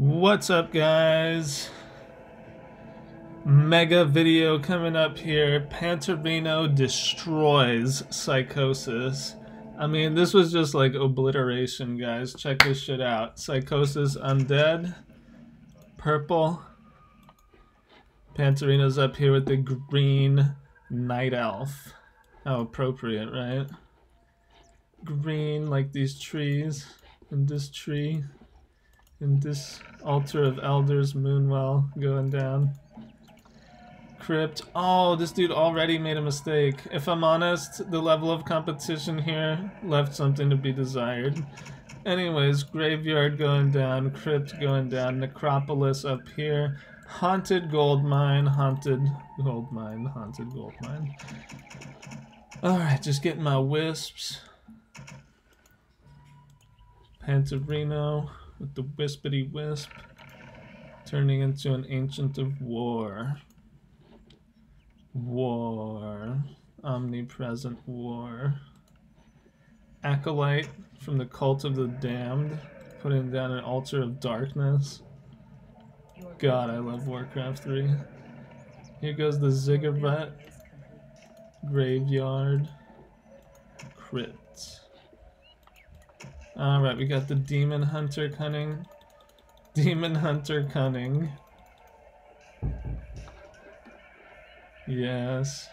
What's up guys? Mega video coming up here. Panterino destroys Psychosis. I mean, this was just like obliteration, guys. Check this shit out. Psychosis Undead. Purple. Panterino's up here with the green Night Elf. How appropriate, right? Green like these trees. And this tree. And this altar of elders, Moonwell, going down. Crypt. Oh, this dude already made a mistake. If I'm honest, the level of competition here left something to be desired. Anyways, Graveyard going down, Crypt going down, Necropolis up here, Haunted Gold Mine, Haunted Gold Mine, Haunted Gold Mine. Alright, just getting my wisps. Panterino with the Wispity Wisp, turning into an Ancient of War. War. Omnipresent War. Acolyte from the Cult of the Damned, putting down an Altar of Darkness. God, I love Warcraft 3. Here goes the Ziggurat. Graveyard. Crypt. Alright, we got the Demon Hunter Cunning. Demon Hunter Cunning. Yes.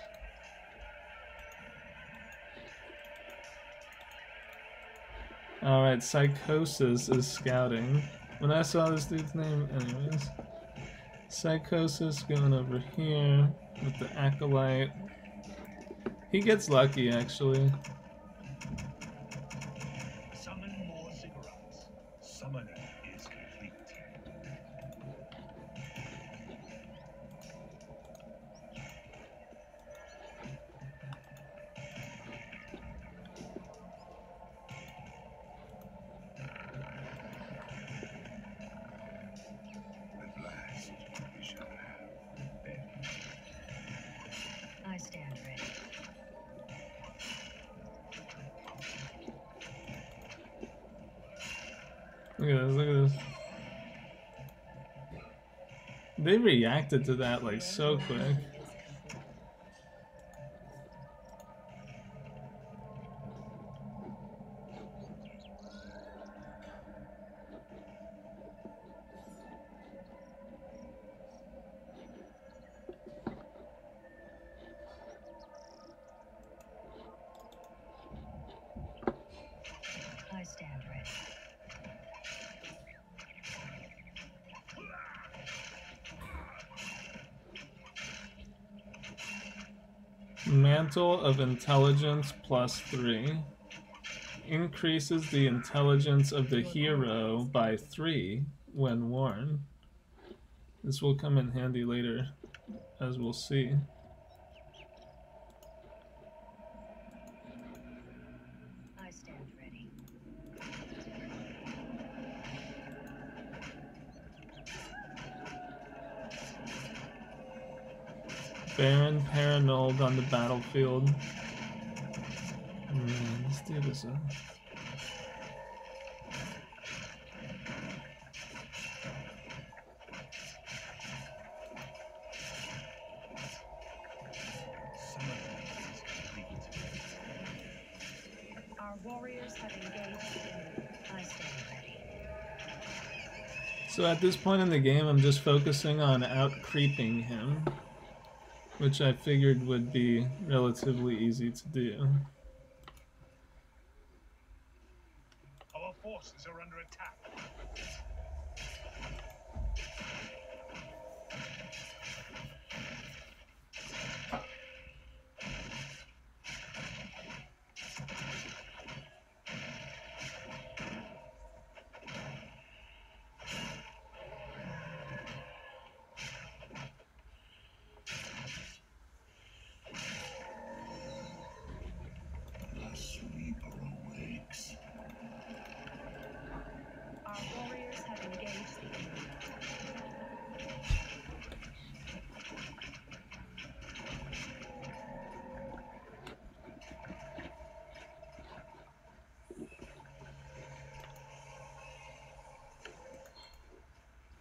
Alright, Psychosis is scouting. When I saw this dude's name, anyways. Psychosis going over here with the Acolyte. He gets lucky, actually. Look at this, look at this. They reacted to that like so quick. Mantle of Intelligence plus 3 increases the intelligence of the hero by 3 when worn. This will come in handy later, as we'll see. Baron Paranold on the battlefield. Hmm, Man, this dude is a... Our warriors have engaged the enemy. I stand ready. So at this point in the game, I'm just focusing on out creeping him, which I figured would be relatively easy to do. Our forces are under attack.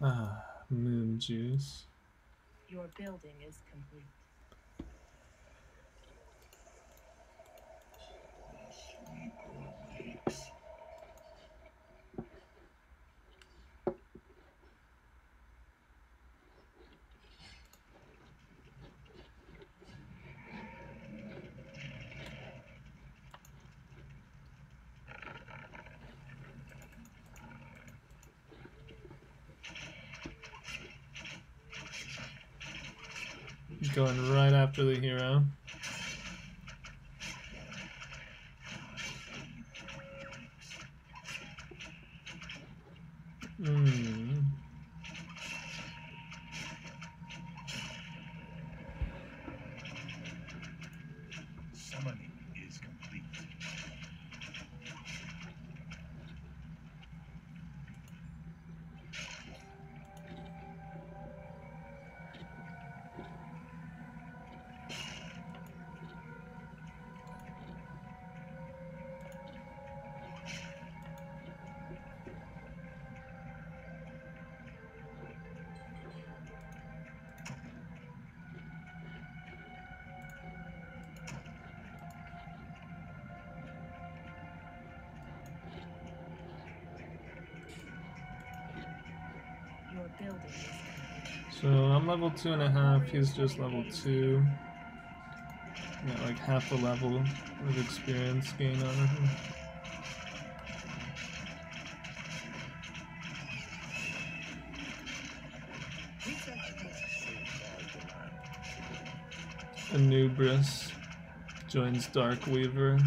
Ah, moon juice. Your building is complete. Going right after the hero. Hmm. So I'm level two and a half. He's just level two. Got like half a level of experience gain on him. Anubris joins Dark Weaver.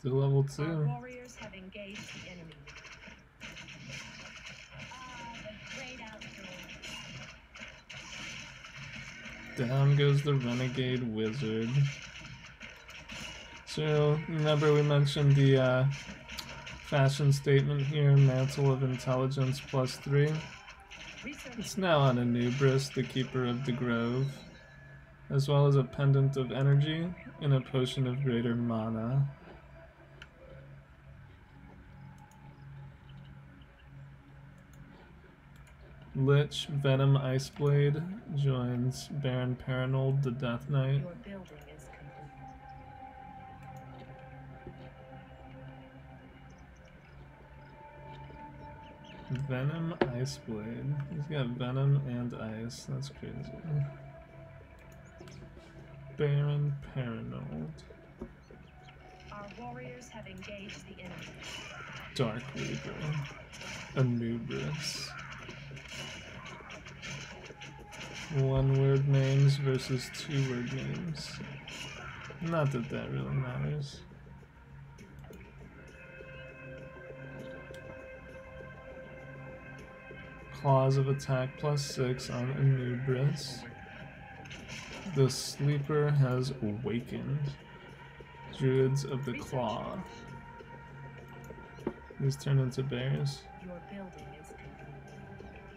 Still level Our two. warriors have engaged the enemy. The great outdoors. Down goes the Renegade Wizard. So, remember we mentioned the uh, fashion statement here Mantle of Intelligence plus three. It's now on Anubris, the Keeper of the Grove, as well as a Pendant of Energy and a Potion of Greater Mana. Lich Venom Iceblade joins Baron Paranold, the Death Knight. Your building is complete. Venom Iceblade. He's got Venom and Ice. That's crazy. Baron Paranold. Our warriors have engaged the enemy. Dark Weaver. Anubris. One word names versus two word names. Not that that really matters. Claws of attack plus six on Anubris. The sleeper has awakened. Druids of the Claw. These turn into bears. Your building is.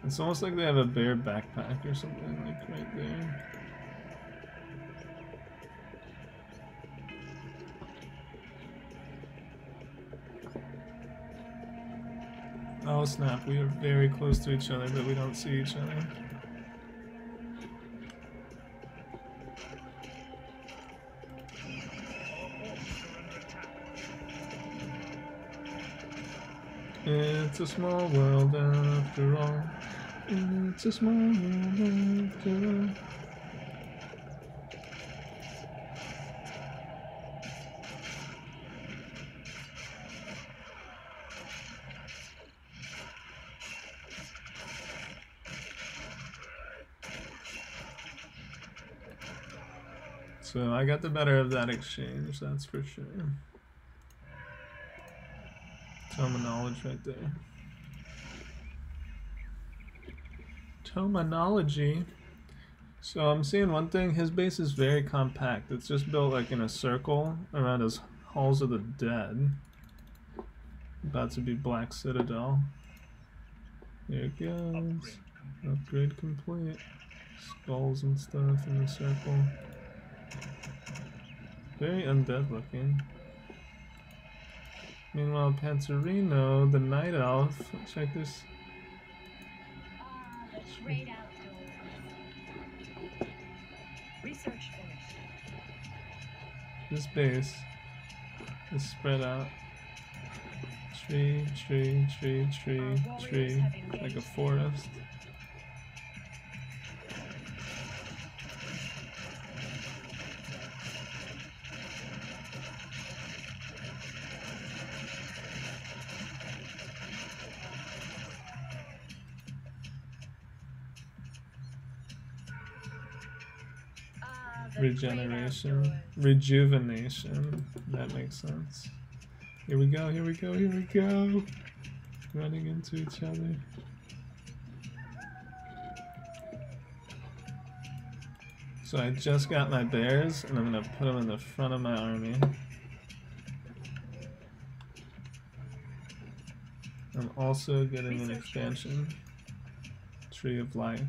It's almost like they have a bear backpack or something, like right there. Oh snap, we are very close to each other, but we don't see each other. It's a small world after all. It's a small world So I got the better of that exchange, that's for sure. Common knowledge right there. Terminology. So I'm seeing one thing, his base is very compact. It's just built like in a circle around his Halls of the Dead. About to be Black Citadel. Here it goes. Upgrade complete. Skulls and stuff in the circle. Very undead looking. Meanwhile, Panterino, the Night Elf, check this. Great outdoors. Research finished. This base is spread out. Tree, tree, tree, tree, tree, like a forest. Regeneration, rejuvenation. That makes sense. Here we go, here we go, here we go. Running into each other. So I just got my bears, and I'm gonna put them in the front of my army. I'm also getting an expansion, Tree of Life,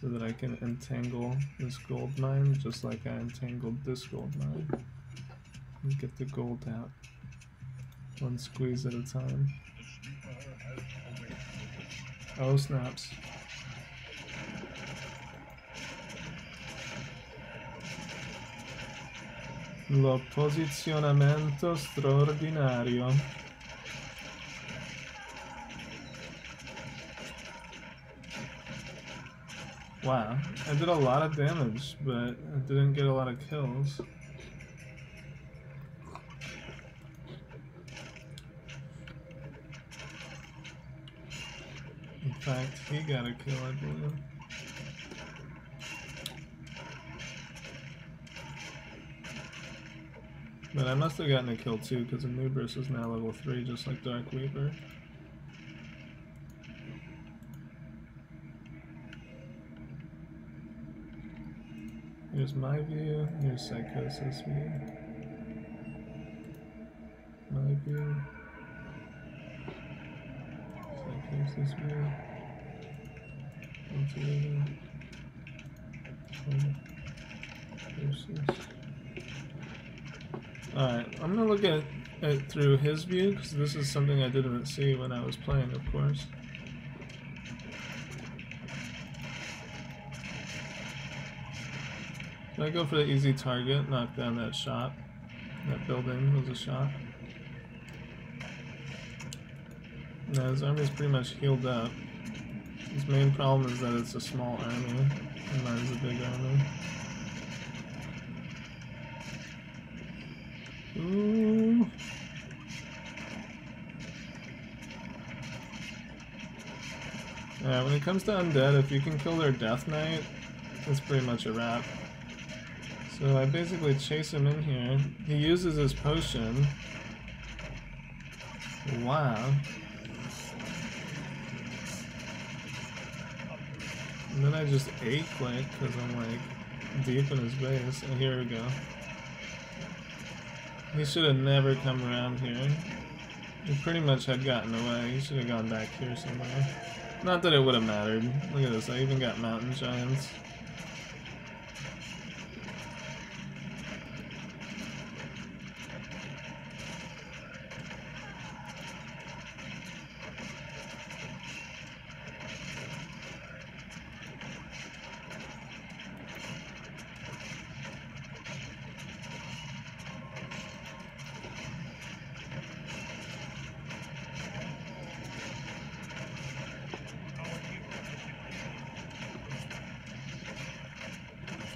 so that I can entangle this gold mine just like I entangled this gold mine. And get the gold out, one squeeze at a time. Oh snaps. Lo posizionamento straordinario. Wow, I did a lot of damage, but I didn't get a lot of kills. In fact, he got a kill, I believe. But I must have gotten a kill too, because Anubis is now level 3, just like Dark Weaver. Here's my view, here's Psychosis view. My view. Psychosis view. Psychosis. Alright, I'm gonna look at it through his view, because this is something I didn't see when I was playing, of course. Can I go for the easy target, knock down that shot? That building was a shot. No, his army's pretty much healed up. His main problem is that it's a small army, and mine's a big army. Ooh. Yeah, when it comes to undead, if you can kill their Death Knight, it's pretty much a wrap. So I basically chase him in here. He uses his potion. Wow. And then I just ate click because I'm like deep in his base. And here we go. He should have never come around here. He pretty much had gotten away. He should have gone back here somewhere. Not that it would have mattered. Look at this. I even got mountain giants.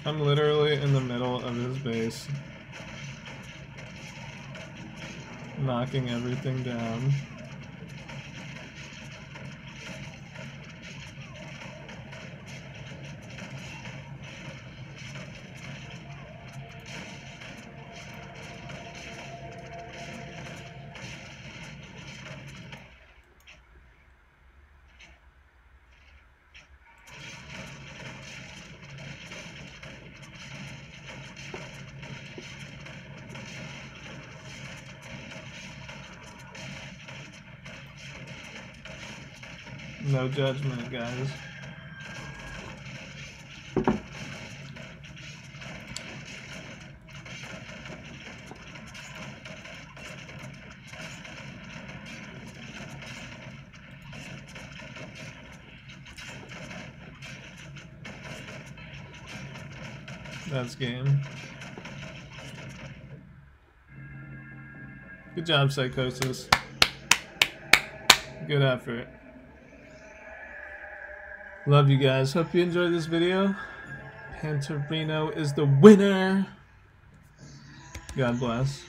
I'm literally in the middle of his base. Knocking everything down. No judgment, guys. That's game. Good job, Psychosis. Good effort. Love you guys. Hope you enjoyed this video. Panterino is the winner. God bless.